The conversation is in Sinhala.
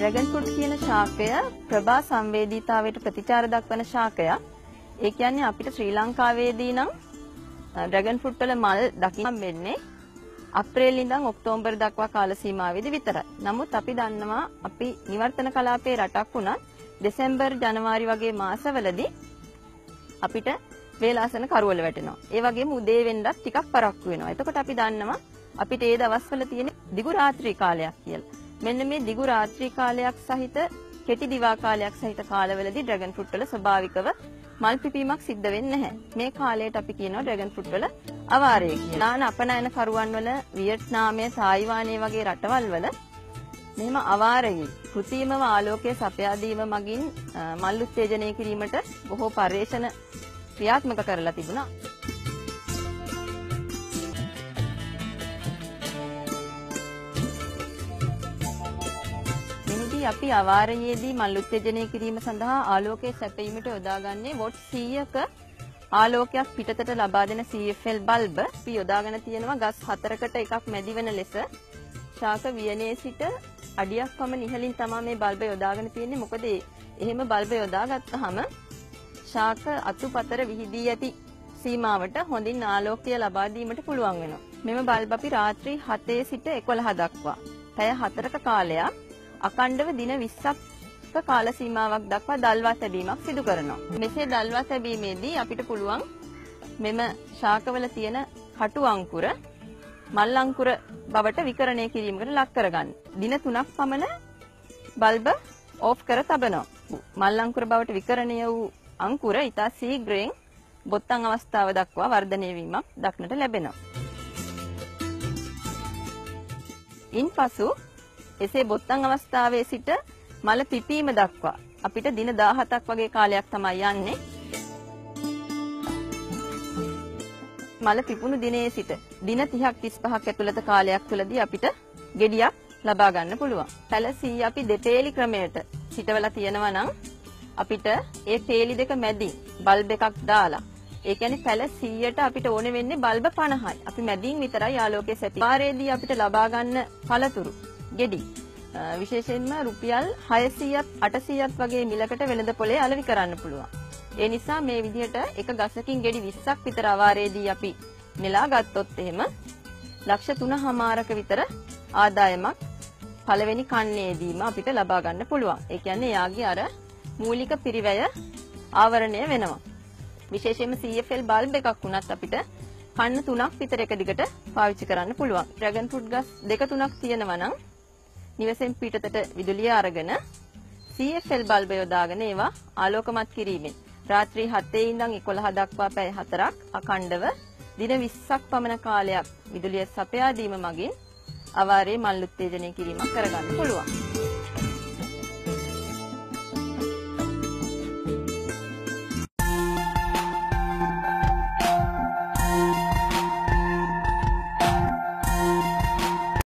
ඩ්‍රැගන් ෆෘට් කියන ශාකය ප්‍රභා සංවේදීතාවයට ප්‍රතිචාර දක්වන ශාකයක්. ඒ කියන්නේ අපිට ශ්‍රී ලංකාවේදී නම් ඩ්‍රැගන් ෆෘට් වල මල් දකින්න වෙන්නේ අප්‍රේල් ඉඳන් ඔක්තෝබර් දක්වා කාල සීමාවෙදී විතරයි. නමුත් අපි දන්නවා අපි නිවර්තන කලාපයේ රටක් වුණත් දෙසැම්බර් ජනවාරි වගේ මාසවලදී අපිට වේලාසන කරවල වැටෙනවා. ඒ වගේම උදේ වෙන්නත් ටිකක් පරක්කු වෙනවා. එතකොට අපි දන්නවා අපිට ඒ දවස්වල තියෙන දිගු රාත්‍රී කාලයක් කියලා. මෙන්න මේ දිගු රාත්‍රී කාලයක් සහිත කෙටි දිවා කාලයක් සහිත කාලවලදී ඩ්‍රැගන් ෆෘට් වල ස්වභාවිකව මල් පිපීමක් සිද්ධ වෙන්නේ නැහැ. මේ කාලයට අපි කියනවා ඩ්‍රැගන් ෆෘට් වල අවාරය කියලා. නාන අපනයන කරුවන් වල වියට්නාමය, තායිවානය වගේ රටවල් වල මෙහෙම අවාරයේ කෘතිමව ආලෝකයේ සපයා දීම මගින් මල් උත්තේජනය කිරීමට බොහෝ පර්යේෂණ ක්‍රියාත්මක කරලා තිබුණා. මෙහිදී අපි අවාරයේදී මල් උත්තේජනය කිරීම සඳහා ආලෝකයේ සැපයීමට යොදාගන්නේ වොට් 100ක ආලෝකයක් පිටතට ලබා දෙන CFL බල්බ. අපි යොදාගෙන තියෙනවා ගස් හතරකට එකක් මැදි වෙන ලෙස. ශාක වියනේ සිට අඩියක් පමණ ඉහළින් තමයි මේ බල්බ යොදාගෙන තියෙන්නේ. මොකද එහෙම බල්බ යොදාගත්තාම ශාක අතුපතර විහිදී ඇති සීමාවට හොඳින් ආලෝකය ලබා දීමට පුළුවන් වෙනවා. මෙම බල්බ අපි රාත්‍රී 7 සිට 11 දක්වා. පැය 4ක කාලයක් අකණ්ඩව දින 20ක කාල සීමාවක් දක්වා දල්වා තැබීමක් සිදු කරනවා. මෙසේ දල්වා තැබීමේදී අපිට පුළුවන් මෙම ශාකවල තියෙන කටු අංකුර මල් අංකුර බවට විකරණය කිරීමකට ලක් කරගන්න. දින 3ක් පමණ බල්බ ඕෆ් කර තබනවා. මල් අංකුර බවට විකරණය වූ අංකුර ඉතා ශීඝ්‍රයෙන් බොත්තම් අවස්ථාව දක්වා වර්ධනය වීමක් දක්නට ලැබෙනවා. ඉන්පසු එසේ බොත්තම් අවස්ථාවේ සිට මල පිපීම දක්වා අපිට දින 17ක් වගේ කාලයක් තමයි යන්නේ. මල පිපුණු දිනේ සිට දින 30ක් 35ක් ඇතුළත කාලයක් තුළදී අපිට ගෙඩියක් ලබා ගන්න පුළුවන්. පැලසී අපි දෙතේලි ක්‍රමයට සිටවලා තියෙනවා නම් අපිට ඒ තේලි දෙක මැදින් බල්බ් එකක් දාලා ඒ කියන්නේ පැල 100ට අපිට ඕනේ වෙන්නේ බල්බ 50යි. අපි මැදින් විතරයි ආලෝකය සැපී. පාරේදී අපිට ලබා ගන්න පළතුරු ගෙඩි විශේෂයෙන්ම රුපියල් 600ත් 800ත් වගේ මිලකට වෙළඳ පොලේ අලෙවි කරන්න පුළුවන්. ඒ නිසා මේ විදිහට එක ගසකින් ගෙඩි 20ක් විතර අවාරයේදී අපි නෙලා ගත්තොත් එහෙම ලක්ෂ 3මාරක විතර ආදායමක් පළවෙනි කන්නේදීම අපිට ලබා ගන්න පුළුවන්. ඒ කියන්නේ යාගේ අර මූලික පිරිවැය ආවරණය වෙනවා. විශේෂයෙන්ම CFL බල්බ් එකක් වුණත් අපිට කන්න තුනක් විතර එක දිගට පාවිච්චි කරන්න පුළුවන්. ඩ්‍රැගන් ෆෘට් ගස් දෙක තුනක් තියෙනවා නම් නිවසෙන් පිටතට විදුලිය අරගෙන CFL බල්බ යොදාගෙන ඒවා ආලෝකමත් කිරීමෙන් රාත්‍රී 7 ඉඳන් 11 දක්වා පැය 4ක් අඛණ්ඩව දින 20ක් පමණ කාලයක් විදුලිය සපයා දීම මගින් අවාරේ මල් උත්තේජනය කිරීමක් කරගන්න පුළුවන්.